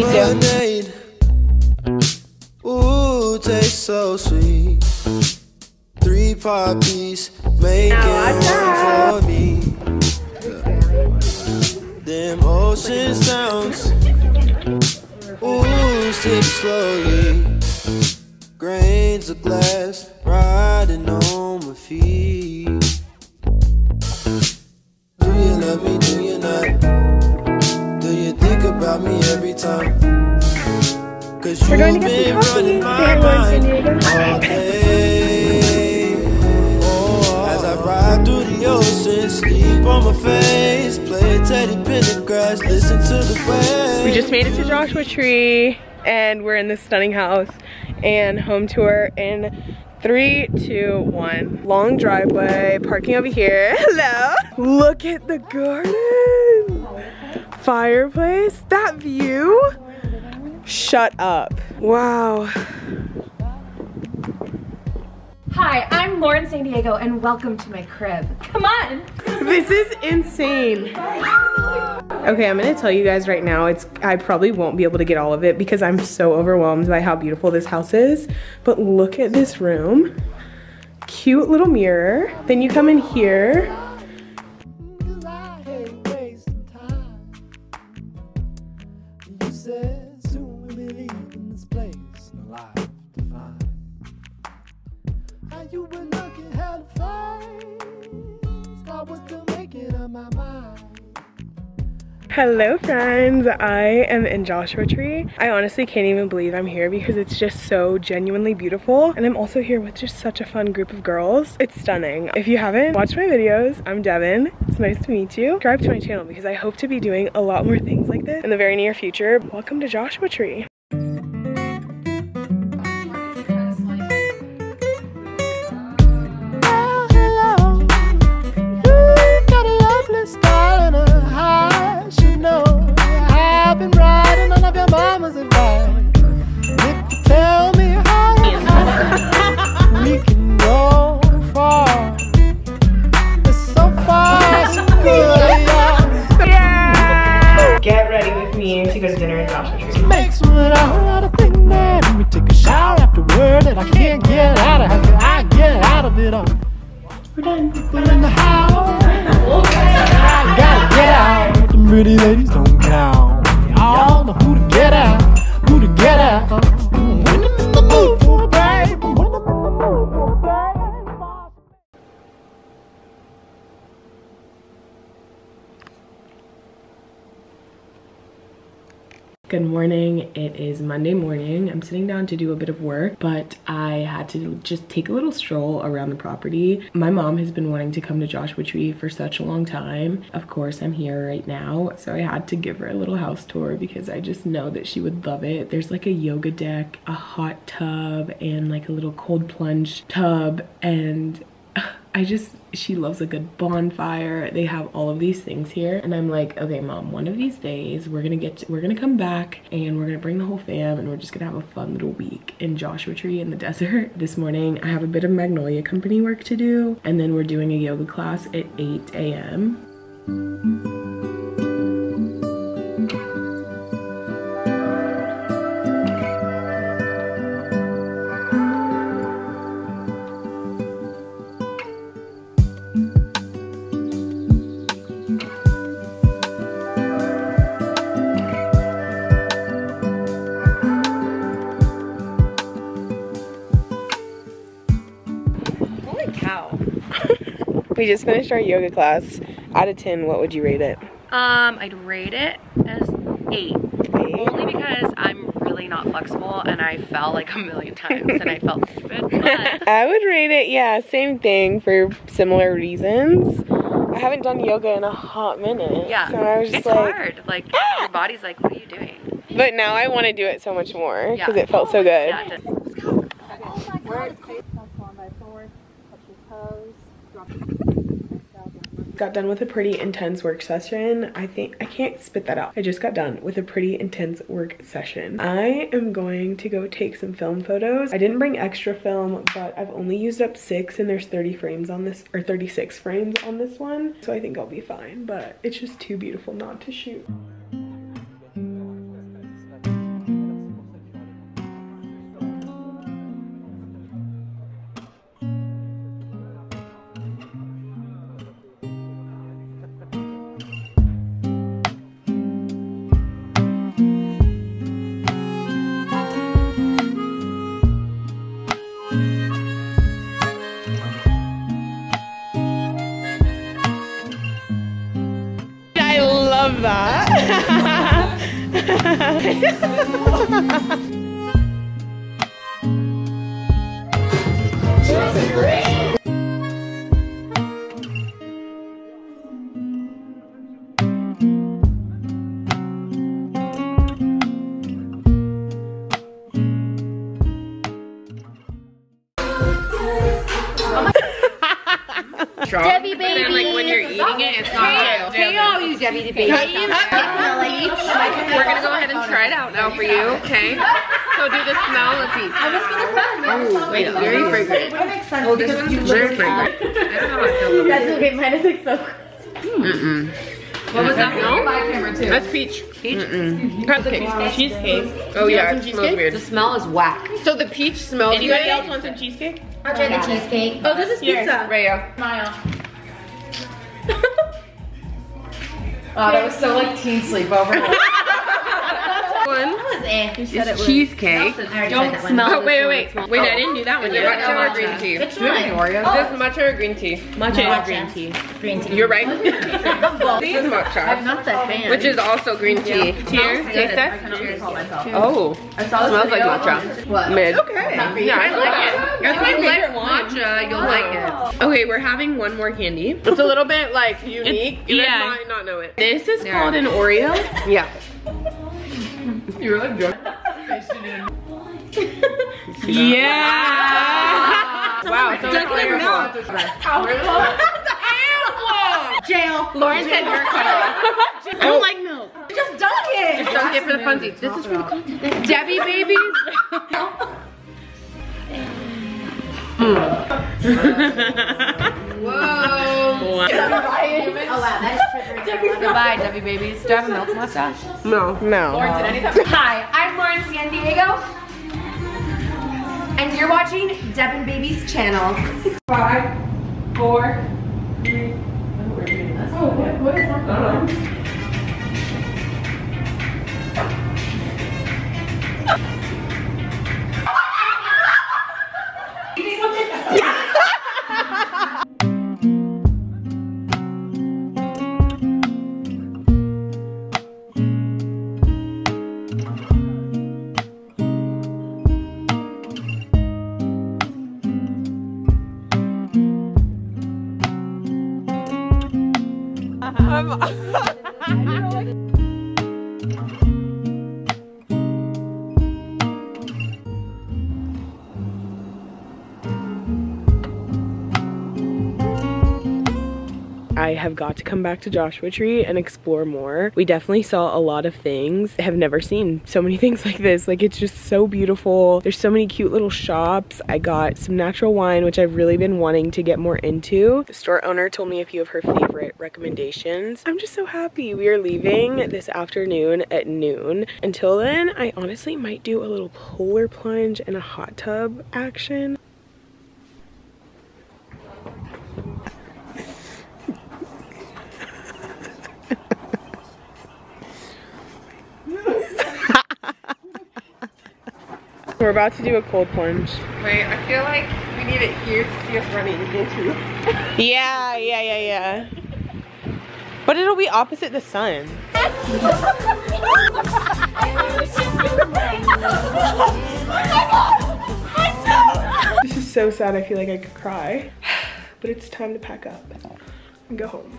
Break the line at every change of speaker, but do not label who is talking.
Me too.
Ooh, tastes so sweet. Three piece, make it for me. Them ocean sounds. Ooh, sip slowly. Grains of glass every time? Cause you've been running my
Say hi, Lauren San
mind all day. As I ride through the ocean, sleep on my face, play Teddy Pendergrass, listen to the waves.
We just made it to Joshua Tree and we're in this stunning house and home tour in three, two, one. Long driveway, parking over here. Hello. Look at the garden. Fireplace, that view. Shut up. Wow.
Hi, I'm Lauren San Diego and welcome to my crib. Come on!
This is insane. Okay, I'm gonna tell you guys right now, it's I probably won't be able to get all of it because I'm so overwhelmed by how beautiful this house is. But look at this room. Cute little mirror. Then you come in here.
Said soon we'll be leaving this place, no life to find. And you were looking hell I was still making up my mind.
Hello friends, I am in Joshua Tree. I honestly can't even believe I'm here because it's just so genuinely beautiful. And I'm also here with just such a fun group of girls. It's stunning. If you haven't watched my videos, I'm Devon. It's nice to meet you. Subscribe to my channel because I hope to be doing a lot more things like this in the very near future. Welcome to Joshua Tree.
People in the house. Gotta get out. The pretty ladies don't count. Y'all know who to get out, who to get out.
Good morning. It is Monday morning. I'm sitting down to do a bit of work, but I had to just take a little stroll around the property. My mom has been wanting to come to Joshua Tree for such a long time. Of course, I'm here right now, so I had to give her a little house tour because I just know that she would love it. There's like a yoga deck, a hot tub, and like a little cold plunge tub, and I just, she loves a good bonfire. They have all of these things here. And I'm like, okay, mom, one of these days we're gonna get, to, we're gonna come back and we're gonna bring the whole fam and we're just gonna have a fun little week in Joshua Tree in the desert. This morning I have a bit of Magnolia Company work to do. And then we're doing a yoga class at 8 a.m. We just finished our yoga class. Out of 10, what would you rate it?
Um, I'd rate it as eight. Only because I'm really not flexible and I fell like a million times and I felt stupid. But
I would rate it, yeah, same thing for similar reasons. I haven't done yoga in a hot minute.
yeah,
So I was just
it's
like,
hard. Like your body's like, what are you doing?
but now I want to do it so much more because
Yeah.
it felt so good.
Yeah, just-
Got done with a pretty intense work session. I think, I can't spit that out. I just got done with a pretty intense work session. I am going to go take some film photos. I didn't bring extra film, but I've only used up six and there's 30 frames on this, or 36 frames on this one. So I think I'll be fine, but it's just too beautiful not to shoot.
Debbie Debbie the baby.
We're gonna go ahead and try it out now for you, okay? So do the smell. Let's see. Oh, wait, very fragrant. Oh, this one's very fragrant. I don't know how I
That's okay, mine is like so
Mm-mm. What was that? No? That's peach. Peach? Mm-mm.
Cupcake, cheesecake.
Oh yeah, it smells weird.
The smell is whack.
So the peach smells
Anybody
good.
else want some cheesecake?
I'll try the cheesecake.
Oh, this is pizza.
Rhea.
Oh, that was so like teen sleepover.
One
Eh.
is cheesecake.
Don't smell.
Oh, wait, wait, wait. Wait, I didn't do that one
Is it
yet.
matcha or green tea?
Which one?
Is this matcha or green tea?
Matcha
Matcha.
green tea.
Green tea.
You're right. this is matcha, I'm
not that fan.
which is also green tea.
Cheers.
Taste it. Oh, smells like matcha.
What?
Mid.
Okay.
Yeah, I like it.
That's my
you like
favorite one.
Matcha, you'll like it.
Okay, we're having one more candy. It's a little bit like unique. you
yeah.
might not know it. This is called an Oreo.
Yeah.
You're like drunk.
Yeah.
Wow, so flavorful.
Jail.
Lauren said you're cut
I don't like milk.
Just dunk it.
Don't get for the funsies. This is for the content. Debbie babies.
Whoa.
Oh.
Goodbye, Debbie babies. Do I have a milk mustache?
No.
No.
Hi, I'm Lauren San Diego, and you're watching Devon Baby's channel.
Five, four, three. Oh, what, what is that?
哎呀 I have got to come back to Joshua Tree and explore more. We definitely saw a lot of things. I have never seen so many things like this. Like it's just so beautiful. There's so many cute little shops. I got some natural wine, which I've really been wanting to get more into. The store owner told me a few of her favorite recommendations. I'm just so happy. We are leaving this afternoon at noon. Until then, I honestly might do a little polar plunge and a hot tub action. We're about to do a cold plunge.
Wait, I feel like we need it here to see us running into.
Yeah, yeah, yeah, yeah. But it'll be opposite the sun. This is so sad. I feel like I could cry. But it's time to pack up and go home.